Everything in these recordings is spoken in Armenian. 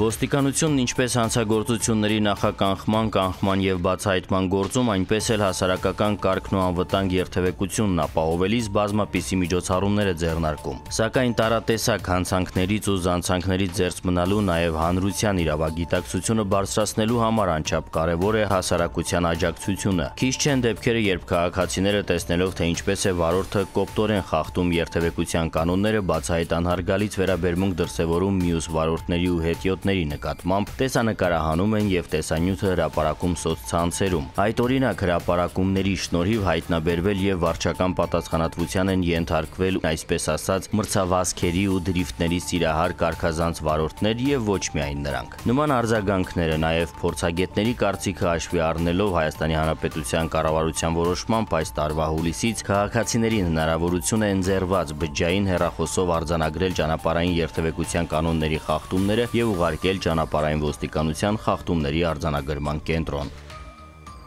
Ոստիկանությունն ինչպես հանցագործությունների նախականխման, կանխման եւ բացահայտման գործում, այնպես էլ հասարակական կարգն ու անվտանգ երթևեկությունն ապահովելիս բազմապիսի միջոցառումներ է ձեռնարկում։ Սակայն տարատեսակ հանցանքներից ու զանցանքներից զերծ մնալու, նաեւ հանրության իրավագիտակցությունը բարձրացնելու համար անչափ կարեւոր է հասարակության աջակցությունը։ Քիչ չեն դեպքերը, երբ քաղաքացիները տեսնելով, թե ինչպես է վարորդը կոպտորեն խախտում երթևեկության կանոնները, բացահայտանհար գալից վերաբերմունք դրսևորում մյուս վարորդների ու հետիոտների ոլորտների նկատմամբ տեսանկարահանում են եւ տեսանյութը հրապարակում սոցցանցերում։ Այդ օրինակ հրապարակումների շնորհիվ հայտնաբերվել եւ վարչական պատասխանատվության են ենթարկվել այսպես ասած մրցավազքերի ու դրիֆտների սիրահար կարկազանց վարորդներ եւ ոչ միայն նրանք։ Նման արձագանքները նաեւ փորձագետների կարծիքը հաշվի առնելով Հայաստանի Հանրապետության կառավարության որոշմամբ այս տարվա հուլիսից քաղաքացիներին հնարավորություն է ընձեռված բջջային հեռախոսով արձանագրել ճանապարհային երթևեկության կանոնների խախտումները եւ ուղարկել ուղարկել ճանապարհային ոստիկանության խախտումների արձանագրման կենտրոն։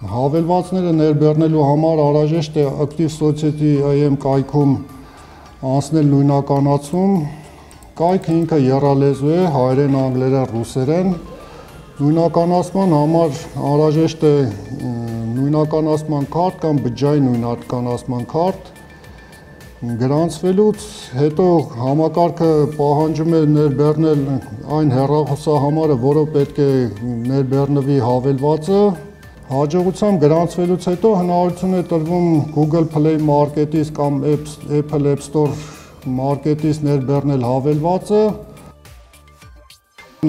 Հավելվածները ներբեռնելու համար անհրաժեշտ է Active Society IM կայքում անցնել նույնականացում։ Կայքը ինքը երալեզու է հայերեն, անգլերեն, ռուսերեն։ Նույնականացման համար անհրաժեշտ է նույնականացման քարտ կամ բջջային նույնականացման քարտ Գրանցվելուց հետո համակարգը պահանջում է ներբեռնել այն հեռախոսահամարը, որը պետք է ներբեռնվի հավելվածը։ Հաջողությամբ գրանցվելուց հետո հնարավորություն է տրվում Google Play Market-ից կամ Apple App Store Market-ից ներբեռնել հավելվածը։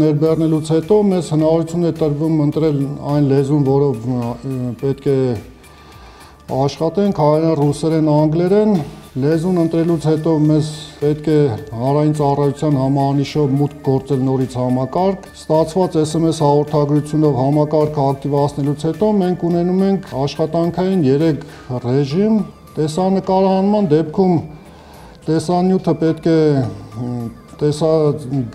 Ներբեռնելուց հետո մեզ հնարավորություն է տրվում ընտրել այն լեզուն, որով պետք է աշխատենք, հայերեն, ռուսերեն, անգլերեն Լեզուն ընտրելուց հետո մեզ պետք է հանրային ծառայության համահանիշով մուտք գործել նորից համակարգ։ Ստացված SMS հաղորդագրությունով համակարգը ակտիվացնելուց հետո մենք ունենում ենք աշխատանքային 3 ռեժիմ։ Տեսանկարահանման դեպքում տեսանյութը պետք է տեսա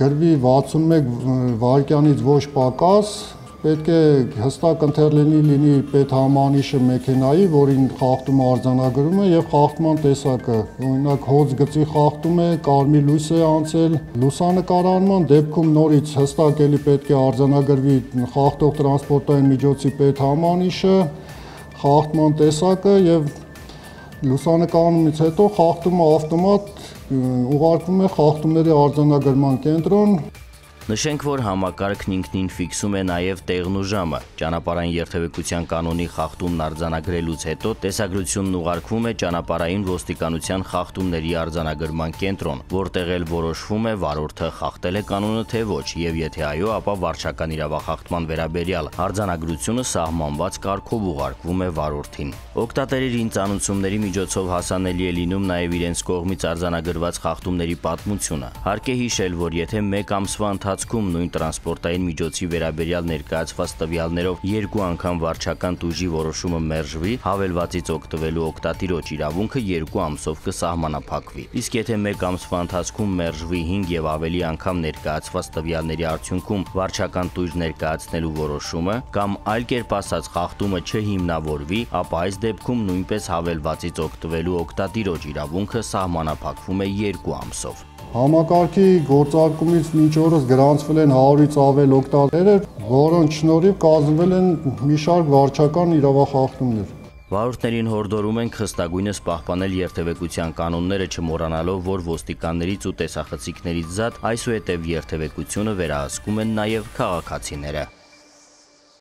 գրվի 61 վայրկյանից ոչ պակաս, պետք է հստակ ընթերլինի լինի պետհամանիշը մեքենայի, որին խախտումը արձանագրում է եւ խախտման տեսակը։ Օրինակ հոց գծի խախտում է, կարմիր լույս է անցել, լուսանկարանման դեպքում նորից հստակ էլի պետք է արձանագրվի խախտող տրանսպորտային միջոցի պետհամանիշը, խախտման տեսակը եւ լուսանկարումից հետո խախտումը ավտոմատ ուղարկվում է խախտումների արձանագրման կենտրոն Նշենք, որ համակարգն ինքնին ֆիքսում է նաև տեղն ու ժամը։ Ճանապարհային երթևեկության կանոնի խախտումն արձանագրելուց հետո տեսագրությունն ուղարկվում է ճանապարհային ոստիկանության խախտումների արձանագրման կենտրոն, որտեղ էլ որոշվում է վարորդը խախտել է կանոնը թե ոչ, եւ եթե այո, ապա վարչական իրավախախտման վերաբերյալ արձանագրությունը սահմանված կարգով ուղարկվում է վարորդին։ Օկտատերերին ծանուցումների միջոցով հասանելի է լինում նաև իրենց կողմից արձանագրված խախտումների պատմությունը։ Հարկ է հիշել, որ եթե 1 ամսվա ընթացքում ընթացքում նույն տրանսպորտային միջոցի վերաբերյալ ներկայացված տվյալներով երկու անգամ վարչական տուժի որոշումը մերժվի, հավելվածից օգտվելու օգտատիրոջ իրավունքը երկու ամսով կսահմանափակվի։ Իսկ եթե մեկ ամսվա ընթացքում մերժվի 5 եւ ավելի անգամ ներկայացված տվյալների արդյունքում վարչական տույժ ներկայացնելու որոշումը կամ այլ կերպ ասած խախտումը չհիմնավորվի, ապա այս դեպքում նույնպես հավելվածից օգտվելու օգտատիրոջ իրավունքը սահմանափակվում է երկու ամսով։ Համակարգի գործարկումից մինչ օրս գրանցվել են 100-ից ավել օկտատերեր, որոնց շնորհիվ կազմվել են մի շարք վարչական իրավախախտումներ։ Վարորդներին հորդորում ենք խստագույնս պահպանել երթևեկության կանոնները չմոռանալով, որ ոստիկաններից ու տեսախցիկներից զատ այսուհետև երթևեկությունը վերահսկում են նաև քաղաքացիները։